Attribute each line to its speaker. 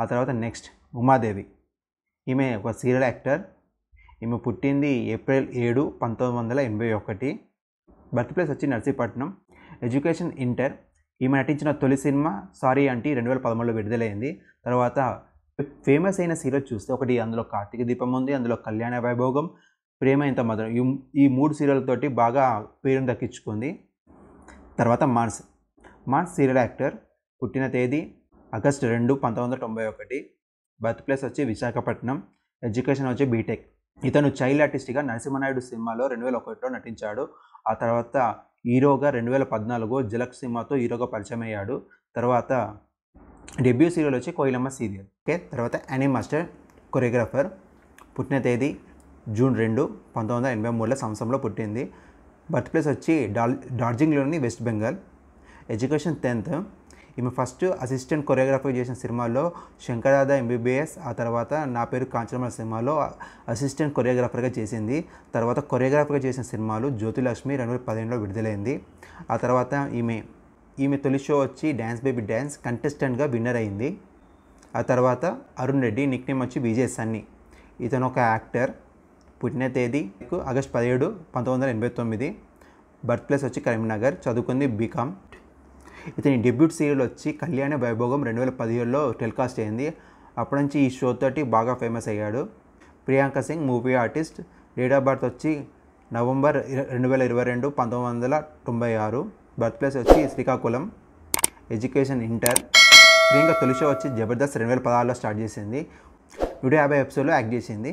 Speaker 1: ఆ తర్వాత నెక్స్ట్ ఉమాదేవి. ఈమె ఒక సీరియల్ యాక్టర్. ఈమె పుట్టింది ఏప్రిల్ ఏడు పంతొమ్మిది వందల ఎనభై ఒకటి. బర్త్ ప్లేస్ వచ్చి నర్సీపట్నం. Education inter. ఈమె నటించిన తొలి సినిమా సారీ అంటే రెండు వేల పదమూడులో విడుదలైంది. తర్వాత ఫేమస్ అయిన సీరియల్ చూస్తే ఒకటి అందులో కార్తీక దీపం ఉంది అందులో కళ్యాణ వైభోగం ప్రేమ ఇంత మధురం. ఈ ఈ మూడు సీరియల్తోటి బాగా పేరును దక్కించుకుంది. తర్వాత మాన్స్. మాన్స్ సీరియల్ యాక్టర్. పుట్టిన తేదీ ఆగస్టు రెండు పంతొమ్మిది వందల తొంభై ఒకటి బర్త్ ప్లేస్ వచ్చి విశాఖపట్నం ఎడ్యుకేషన్ వచ్చి బీటెక్. ఇతను చైల్డ్ ఆర్టిస్ట్గా నరసింహనాయుడు సినిమాలో రెండు వేల ఒకటిలో నటించాడు. ఆ తర్వాత హీరోగా రెండు వేల పద్నాలుగు జలక్ సినిమాతో హీరోగా పరిచయం అయ్యాడు తర్వాత డెబ్యూ సీరియల్ వచ్చి కోయిలమ్మ సీరియల్. ఓకే తర్వాత యానీ మాస్టర్ కొరియోగ్రాఫర్. పుట్టిన తేదీ జూన్ రెండు పంతొమ్మిది వందల ఎనభై మూడులో సంవత్సరంలో పుట్టింది. బర్త్ ప్లేస్ వచ్చి డాల్ డార్జింగ్లోని వెస్ట్ బెంగాల్. ఎడ్యుకేషన్ టెన్త్ ఈమె ఫస్ట్ అసిస్టెంట్ కొరియోగ్రాఫర్ చేసిన సినిమాలో శంకరాద ఎంబీబీఎస్ ఆ తర్వాత నా పేరు కాంచనమల సినిమాలో అసిస్టెంట్ కొరియోగ్రాఫర్గా చేసింది. తర్వాత కొరియోగ్రాఫర్గా చేసిన సినిమాలు జ్యోతిలక్ష్మి రెండు వేల పదిహేనులో విడుదలైంది. ఆ తర్వాత ఈమె ఈమె తొలి షో వచ్చి డ్యాన్స్ బేబీ డ్యాన్స్ కంటెస్టెంట్గా విన్నర్ అయింది. ఆ తర్వాత అరుణ్ రెడ్డి నిక్ నేమ్ వచ్చి విజయ్ సన్ని ఇతను ఒక యాక్టర్ పుట్టిన తేదీ ఆగస్ట్ పదిహేడు పంతొమ్మిది వందల ఎనభై తొమ్మిది. బర్త్ ప్లేస్ వచ్చి కరీంనగర్. చదువుకుంది బీకామ్ ఇతని డెబ్యూట్ సీరియల్ వచ్చి కళ్యాణ వైభోగం రెండు వేల పదిహేడులో టెలికాస్ట్ అయింది. అప్పటి నుంచి ఈ షో తోటి బాగా ఫేమస్ అయ్యాడు. Priyanka Singh movie artist date of birth వచ్చి నవంబర్ రెండు వేల ఇరవై రెండు పంతొమ్మిది వందల తొంభై ఆరు. బర్త్ ప్లేస్ వచ్చి శ్రీకాకుళం. ఎడ్యుకేషన్ ఇంటర్ ప్రియాంక తొలి షో వచ్చి జబర్దస్త్ రెండు వేల పదహారులో స్టార్ట్ చేసింది. నూట యాభై ఎపిసోడ్లో యాక్ట్ చేసింది.